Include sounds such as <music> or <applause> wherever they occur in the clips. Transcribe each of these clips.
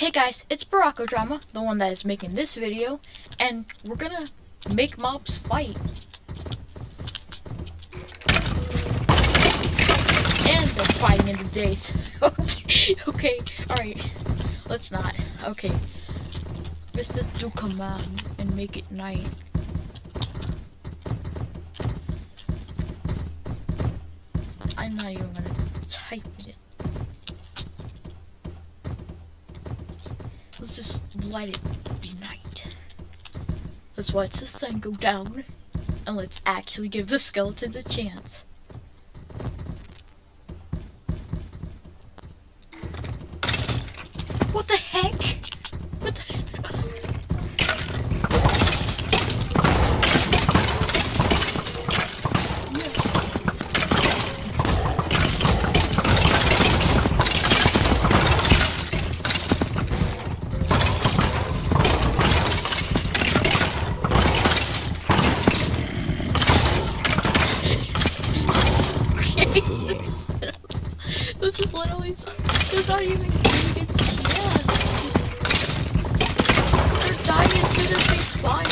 Hey guys, it's Barako Drama, the one that is making this video, and we're gonna make mobs fight. And they're fighting in the days. <laughs> okay, alright. Let's not. Okay. Let's just do command and make it night. I'm not even gonna type it. Let's just let it be night. Let's watch the sun go down. And let's actually give the skeletons a chance. What the heck? What the this, is, this is literally they're not even getting a chance. They're dying as soon as they spawn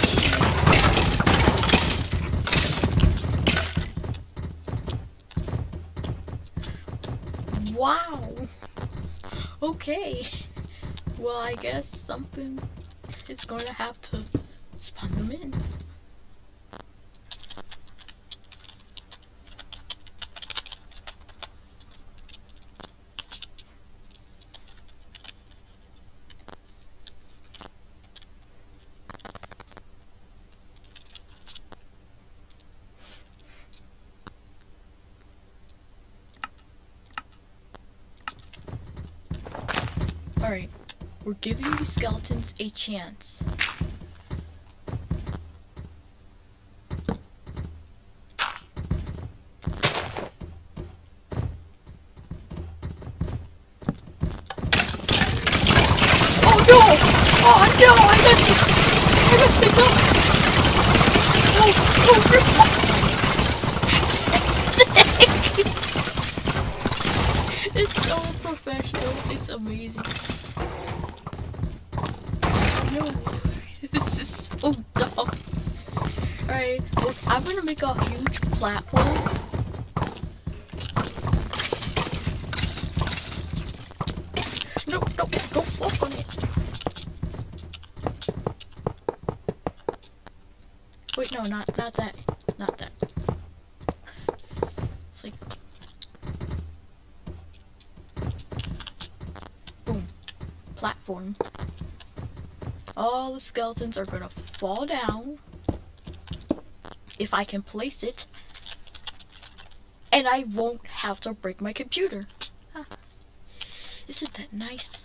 in. Wow. Okay. Well, I something is going to have to spawn them in. Alright, we're a chance. Oh no! Oh no! I messed it! I messed this up! Oh, oh, it's so professional. It's amazing. No, this is so dumb. Alright, I'm gonna make a huge platform. No, no, don't walk on it. Wait, no, not not that, not that. It's like boom, platform. All the skeletons are gonna fall down if I can place it, and I won't have to break my computer. Ah, Isn't that nice?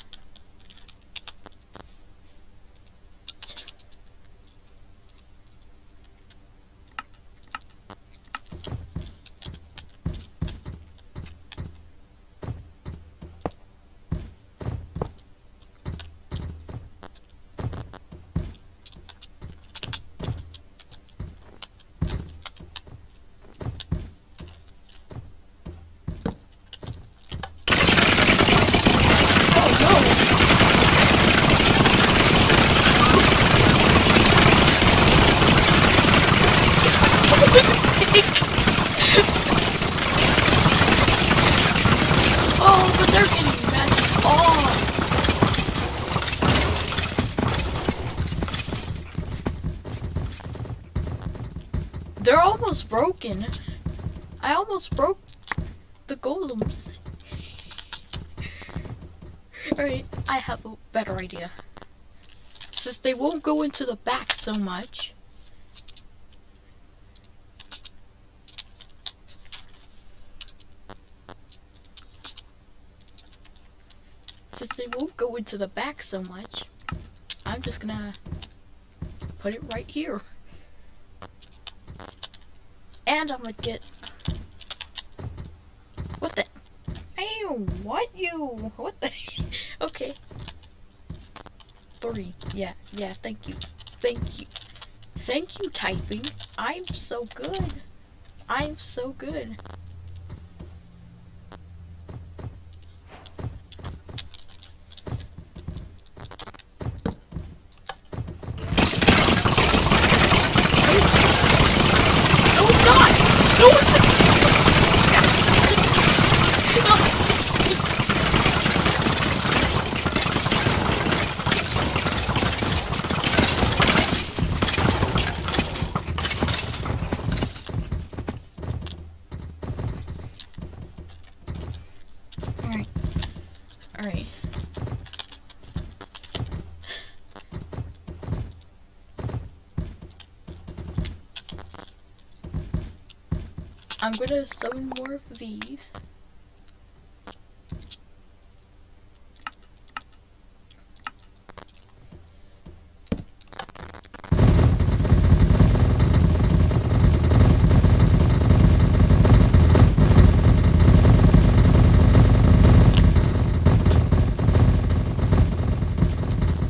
Oh, but they're getting messed up. They're almost broken. I almost broke the golems. Alright, I have a better idea. Since they won't go into the back so much. Since they won't go into the back so much, I'm just gonna put it right here. And I'm gonna get. What the? Ew, what you? What the? <laughs> okay. Three. Yeah, yeah, thank you. Thank you. Thank you, typing. I'm so good. I'm so good. Alright. I'm gonna summon more of these.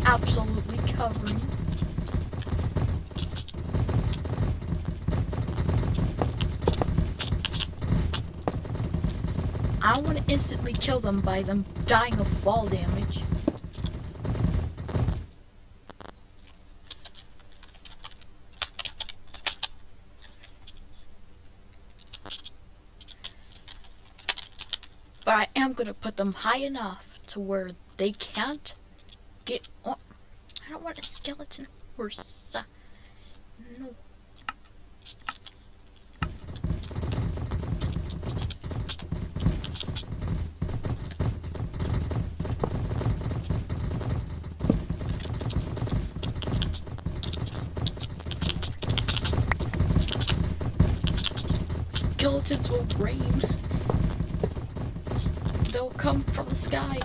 Absolutely covering. I want to instantly kill them by them dying of fall damage. But I am going to put them high enough to where they can't get on. I don't want a skeleton horse. No. Skeletons will rain. They'll come from the sky.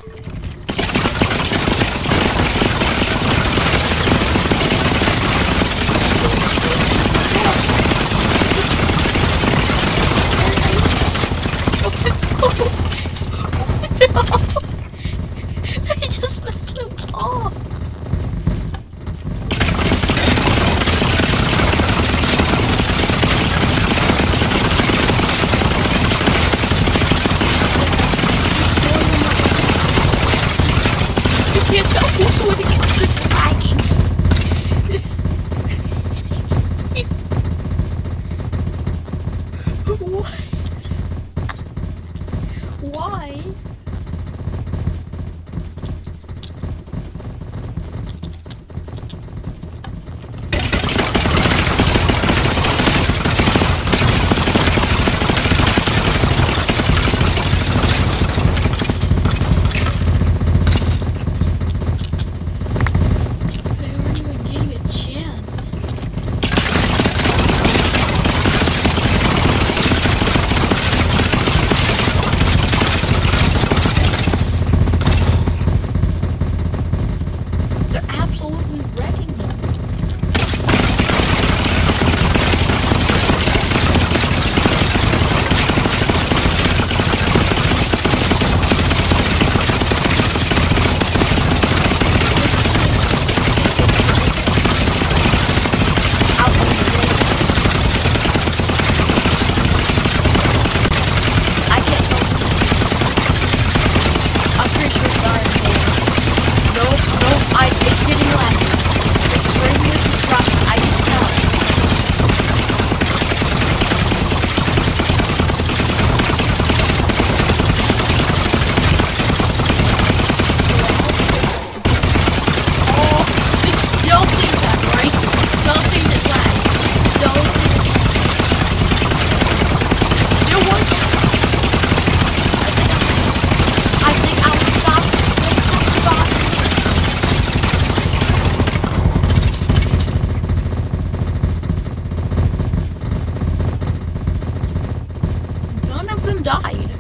Died.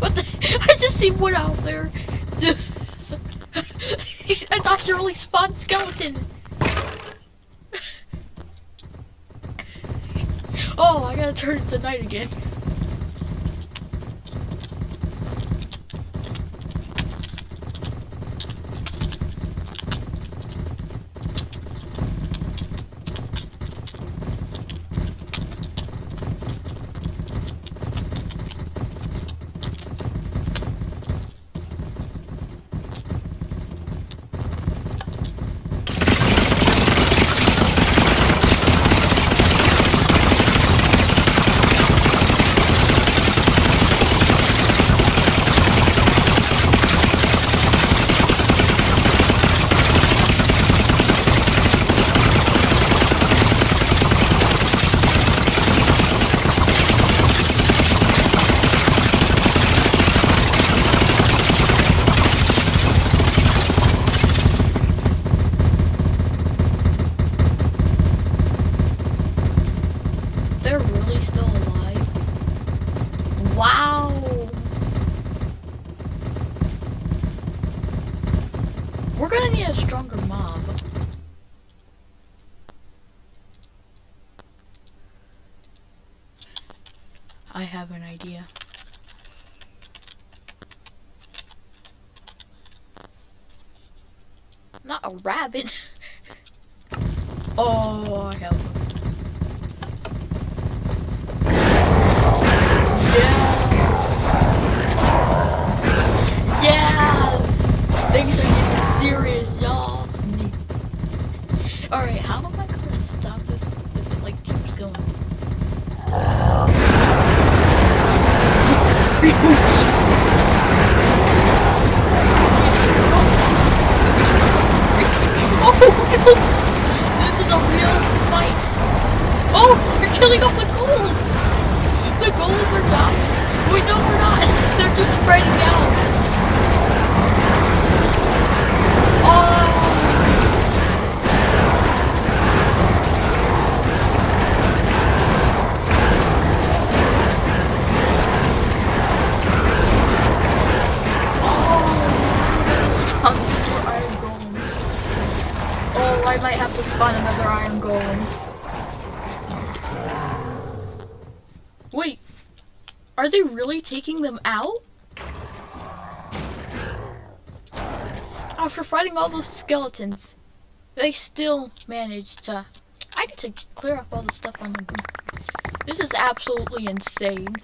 What the? <laughs> I just see one out there. <laughs> A naturally spawned skeleton. <laughs> oh, I gotta turn it to night again. Not a rabbit. <laughs> oh, one. Yeah. Yeah. Things are getting serious, y'all. Alright, how am I gonna stop this if it like keeps going? <laughs> killing off the ghouls! The ghouls are dying! Wait, no they're not! They're just spreading out! Oh! Oh, I might have to spawn another Iron Golem. Wait, are they really taking them out? After fighting all those skeletons, they still managed to. I need to clear up all the stuff on the. This is absolutely insane.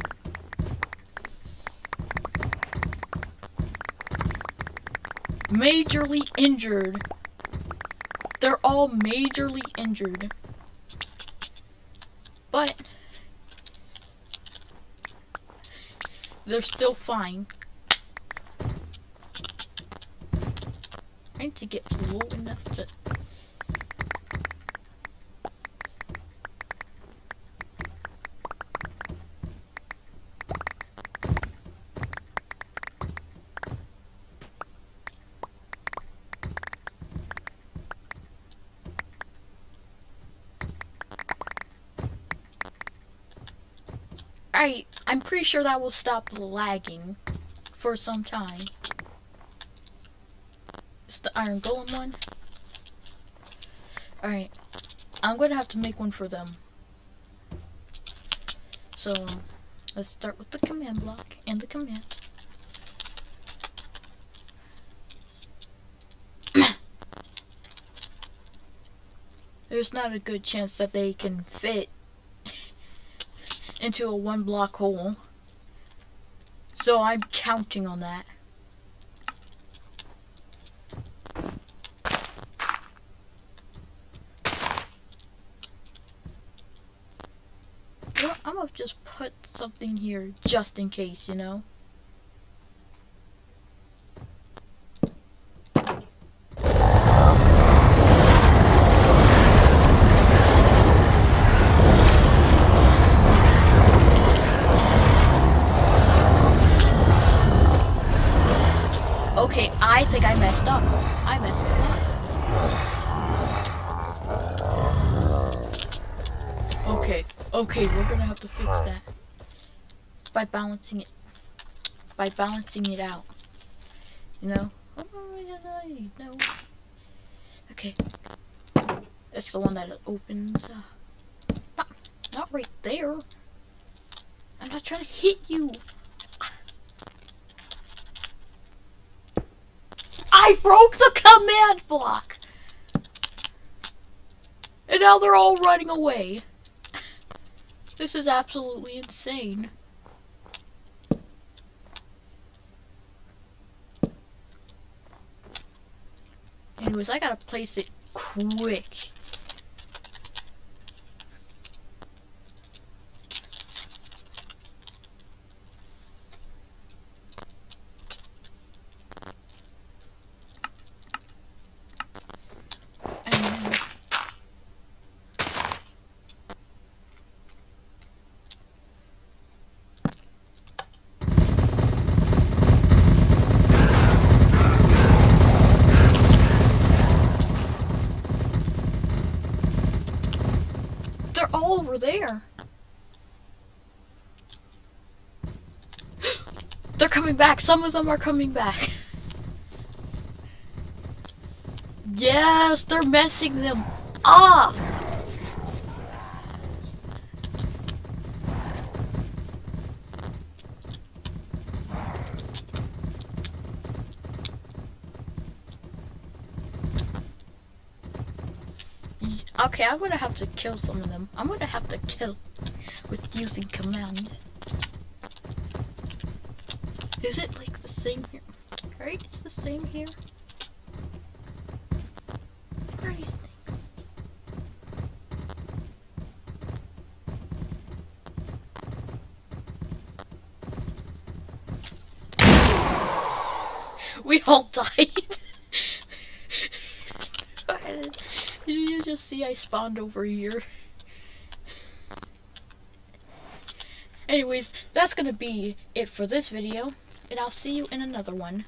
Majorly injured. They're all majorly injured. But they're still fine. I need to get low enough to I I'm pretty sure that will stop the lagging for some time. It's the Iron Golem one. Alright. I'm gonna have to make one for them. So let's start with the command block and the command. <coughs> There's not a good chance that they can fit into a one block hole. So I'm counting on that. I'm gonna just put something here just in case, you know? Okay, I think I messed up. I messed up. Okay, we're gonna have to fix that. By balancing it. By balancing it out. You know? No. Okay. It's the one that opens. Uh, not, not right there. I'm not trying to hit you. I broke the command block! And now they're all running away. This is absolutely insane. Anyways, I gotta place it quick. And They're all over there. They're coming back. Some of them are coming back. Yes, they're messing them up. Okay, I'm gonna have to kill some of them. I'm gonna have to kill with using command. Is it like the same here? Right? It's the same here. Where are these things? We all <laughs> died. Did you just see I spawned over here? Anyways, that's gonna be it for this video, and I'll see you in another one.